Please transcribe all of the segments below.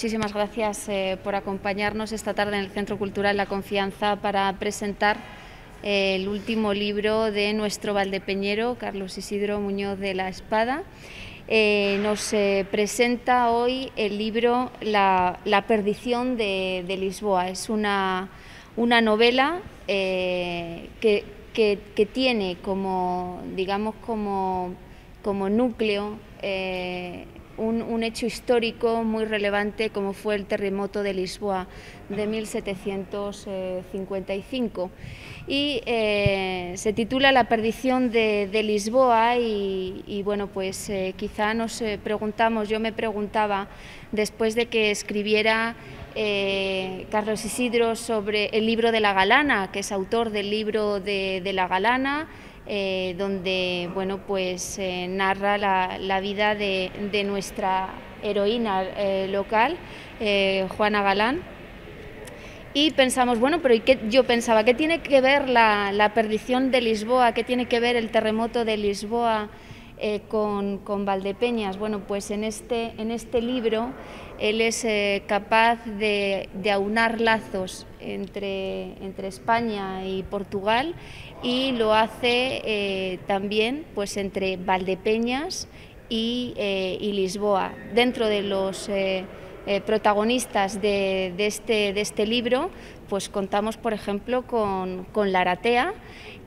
muchísimas gracias eh, por acompañarnos esta tarde en el Centro Cultural La Confianza para presentar eh, el último libro de nuestro valdepeñero, Carlos Isidro Muñoz de la Espada. Eh, nos presenta hoy el libro La, perdición de, Lisboa. Es una, una novela que, que, tiene como, digamos, como, como núcleo un, hecho histórico muy relevante como fue el terremoto de Lisboa de 1755. Y eh, se titula La perdición de, Lisboa y, bueno, pues eh, quizá nos eh, preguntamos, yo me preguntaba después de que escribiera Carlos Isidro sobre el libro de la Galana, que es autor del libro de, de la Galana, eh, donde bueno, pues, eh, narra la, vida de, nuestra heroína eh, local, Juana Galán. Y pensamos, bueno, pero ¿y qué? yo pensaba, ¿qué tiene que ver la, perdición de Lisboa? ¿Qué tiene que ver el terremoto de Lisboa con, con, Valdepeñas? Bueno, pues en este, en este libro él es capaz de, de, aunar lazos entre, entre España y Portugal y lo hace eh, también pues entre Valdepeñas y, eh, Lisboa. Dentro de los eh, protagonistas de, este, de, este, libro, pues contamos por ejemplo con, con Laratea,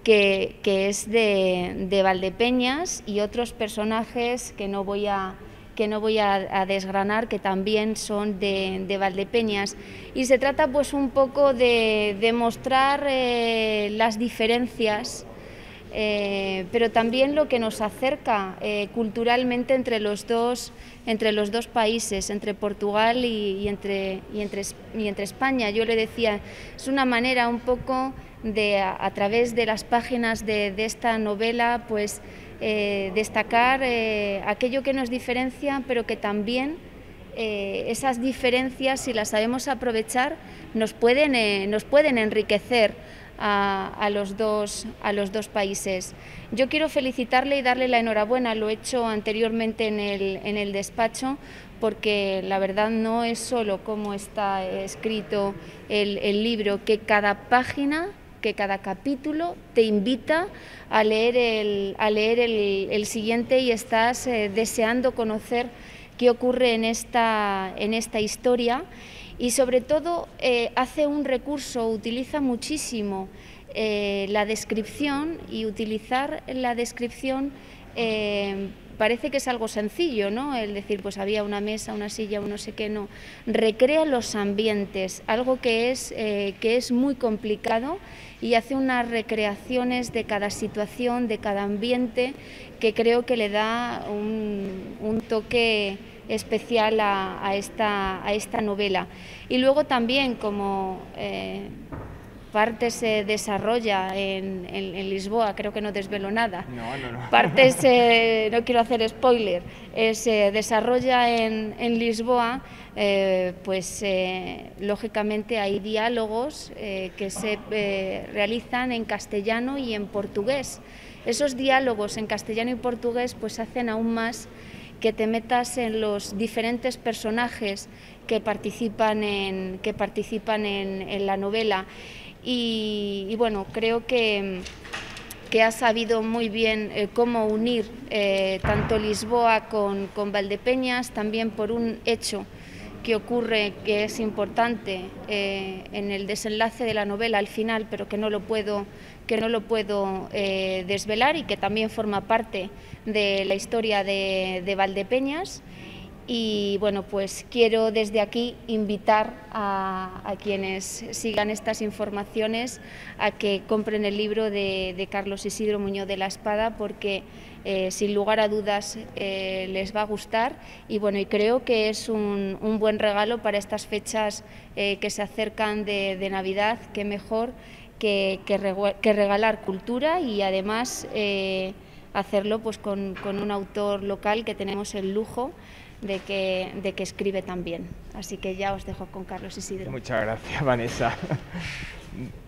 que, que es de, de Valdepeñas y otros personajes que no voy a que no voy a, desgranar, que también son de, Valdepeñas. Y se trata pues un poco de, demostrar eh, las diferencias, eh, pero también lo que nos acerca eh, culturalmente entre los, dos, entre los dos países, entre Portugal y, entre, y, entre, y entre España. Yo le decía, es una manera un poco de, a, través de las páginas de, esta novela, pues eh, destacar aquello que nos diferencia, pero que también esas diferencias, si las sabemos aprovechar, nos pueden, nos pueden enriquecer a, los dos, a los dos países. Yo quiero felicitarle y darle la enhorabuena, lo he hecho anteriormente en el, en el despacho, porque la verdad no es solo cómo está escrito el, el libro, que cada página que cada capítulo te invita a leer el, a leer el, siguiente y estás eh, deseando conocer qué ocurre en esta, en esta historia y sobre todo eh, hace un recurso, utiliza muchísimo eh, la descripción y utilizar la descripción parece que es algo sencillo, ¿no? El decir, pues había una mesa, una silla, un no sé qué, no. Recrea los ambientes, algo que es, eh, que es muy complicado y hace unas recreaciones de cada situación, de cada ambiente, que creo que le da un, toque especial a, esta, a esta novela. Y luego también, como eh, parte se desarrolla en, Lisboa, creo que no desvelo nada. No, no, no. Parte se, no quiero hacer spoiler, eh, se desarrolla en, Lisboa, eh, pues eh, lógicamente hay diálogos que se realizan en castellano y en portugués. Esos diálogos en castellano y portugués pues hacen aún más que te metas en los diferentes personajes que participan en, que participan en la novela. Y, bueno, creo que, que, ha sabido muy bien eh, cómo unir eh, tanto Lisboa con, con, Valdepeñas, también por un hecho que ocurre que es importante eh, en el desenlace de la novela al final, pero que no lo puedo, que no lo puedo desvelar y que también forma parte de la historia de Valdepeñas. Y bueno, pues quiero desde aquí invitar a, quienes sigan estas informaciones a que compren el libro de, Carlos Isidro Muñoz de la Espada porque eh, sin lugar a dudas eh, les va a gustar. Y bueno, y creo que es un, buen regalo para estas fechas eh, que se acercan de, Navidad, que mejor que, regalar cultura y además hacerlo pues con, con un autor local que tenemos el lujo de que, de que escribe también. Así que ya os dejo con Carlos Isidro. Muchas gracias, Vanessa.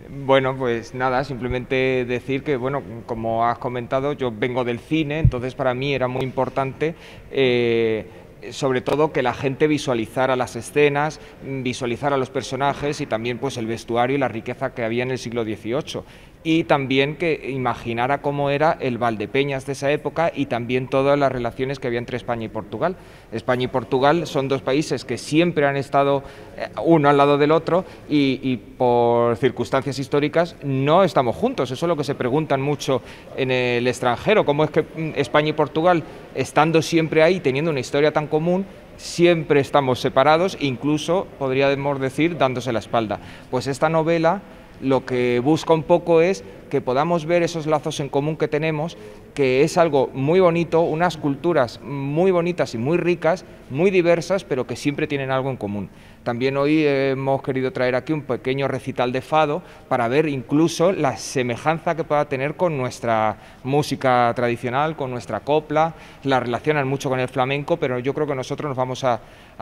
Bueno, pues nada, simplemente decir que, bueno, como has comentado, yo vengo del cine, entonces para mí era muy importante eh, sobre todo que la gente visualizara las escenas, visualizara los personajes y también pues el vestuario y la riqueza que había en el siglo XVIII y también que imaginara cómo era el Valdepeñas de esa época y también todas las relaciones que había entre España y Portugal. España y Portugal son dos países que siempre han estado eh, uno al lado del otro y, por circunstancias históricas no estamos juntos. Eso es lo que se preguntan mucho en el extranjero, cómo es que mm, España y Portugal, estando siempre ahí, teniendo una historia tan común, siempre estamos separados, incluso podríamos decir dándose la espalda. Pues esta novela lo que busca un poco es que podamos ver esos lazos en común que tenemos, que es algo muy bonito, unas culturas muy bonitas y muy ricas, muy diversas, pero que siempre tienen algo en común. También hoy hemos querido traer aquí un pequeño recital de fado para ver incluso la semejanza que pueda tener con nuestra música tradicional, con nuestra copla, la relacionan mucho con el flamenco, pero yo creo que nosotros nos vamos a,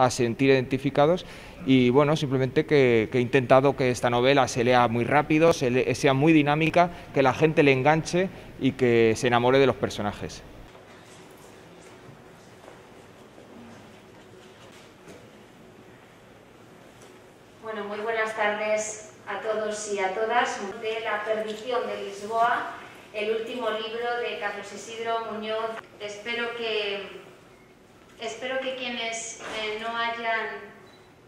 sentir identificados y bueno, simplemente que, he intentado que esta novela se lea muy rápido, sea muy dinámica, que la gente le enganche y que se enamore de los personajes. Bueno, muy buenas tardes a todos y a todas. De La perdición de Lisboa, el último libro de Carlos Isidro Muñoz. Espero que, espero que quienes eh, no, hayan,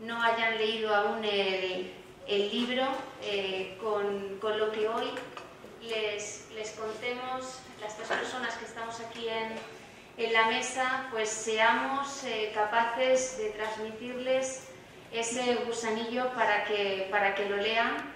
no hayan leído aún el, libro, eh, con, lo que hoy les, les contemos, las tres personas que estamos aquí en, en la mesa, pues seamos eh, capaces de transmitirles ese gusanillo para que, para que lo lean.